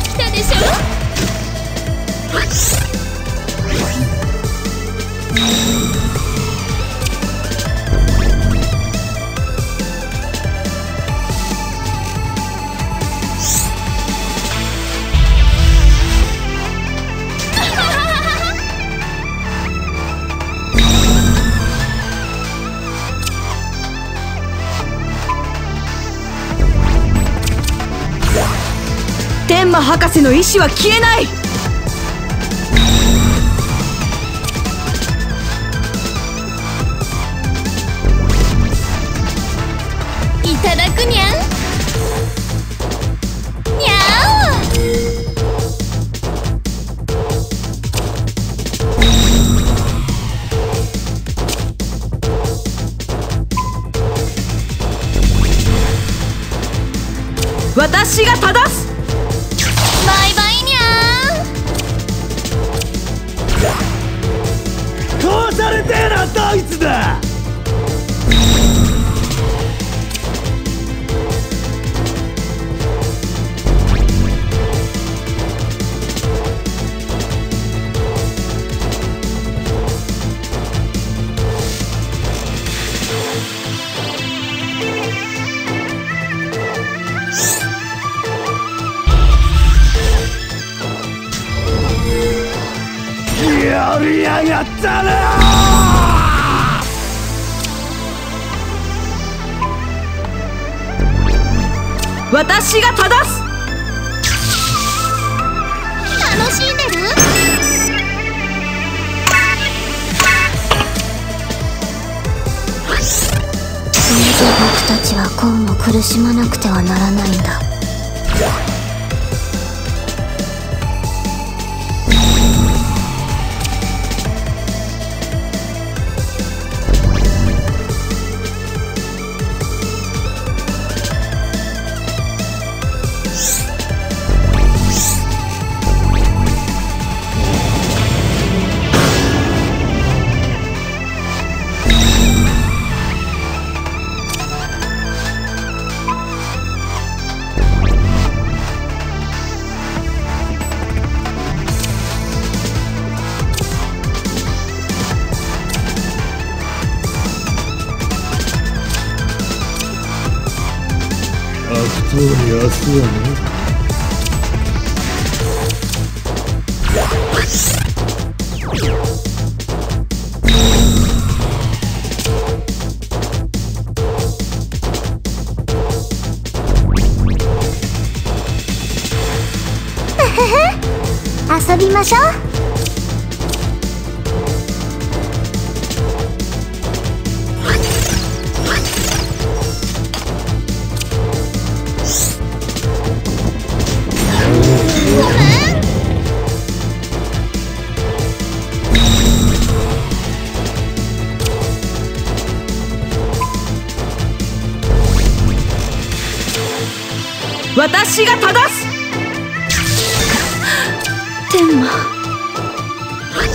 てきたでしょ？マ博士の意志は消えない。いただくにゃん。やがったな私が正す！楽しんでる？なぜ僕たちはこうも苦しまなくてはならないんだ悪党に。明日はね遊びましょう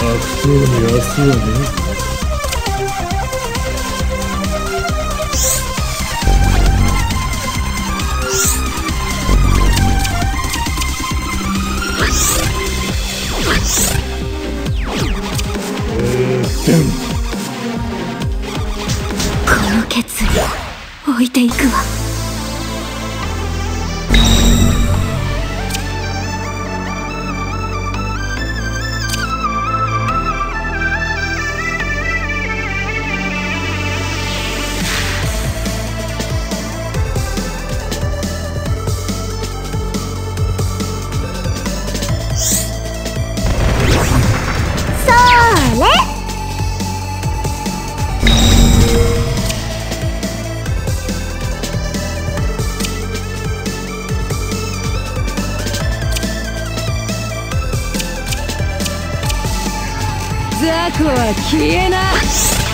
悪党に明日はねえー、でん決意置いていくわ。雑魚は消えな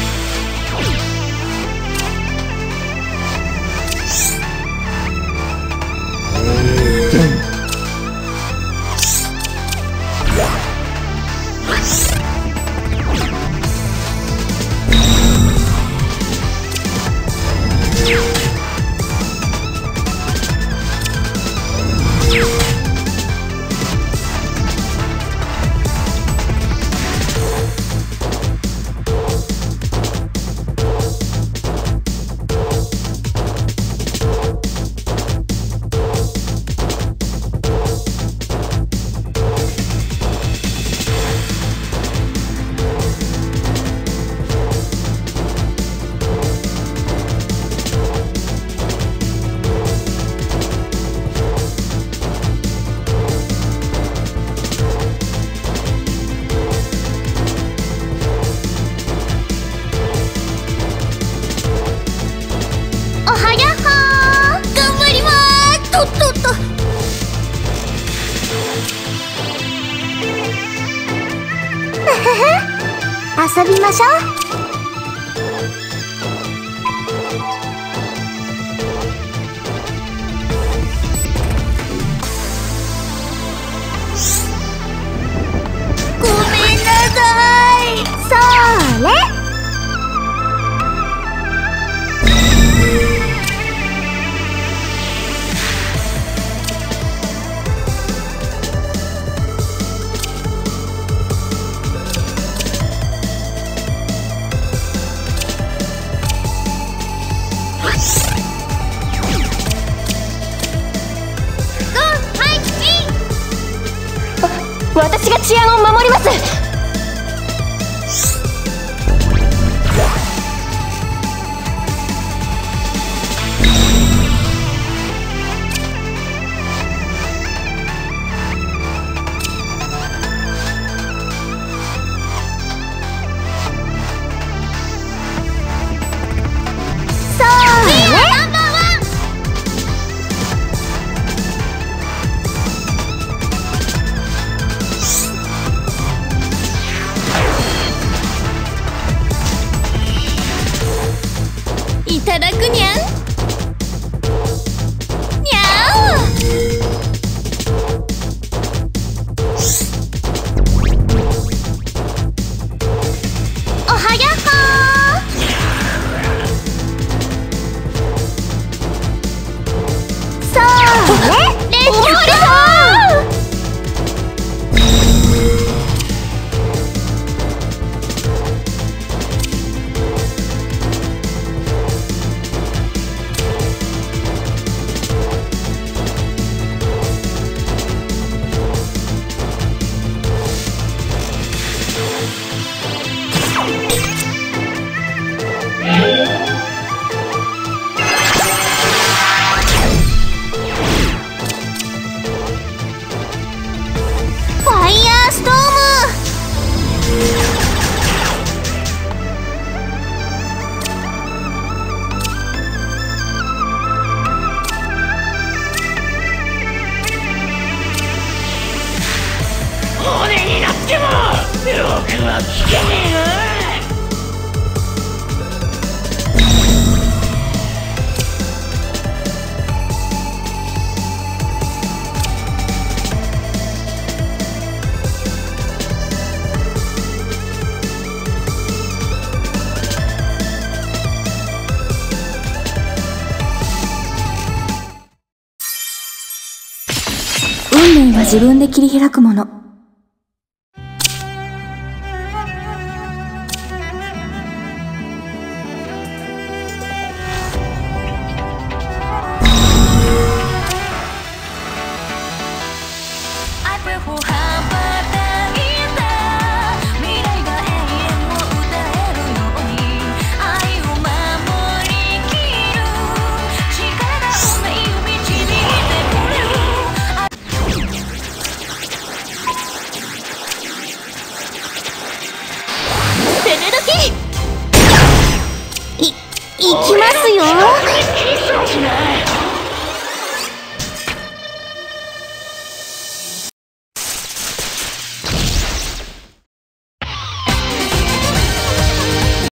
おはやっほー頑張りまーす。とっとっと。遊びましょう。治安を守ります。ただくにゃん。僕は聞けねえな運命は自分で切り開くもの。行きますよ。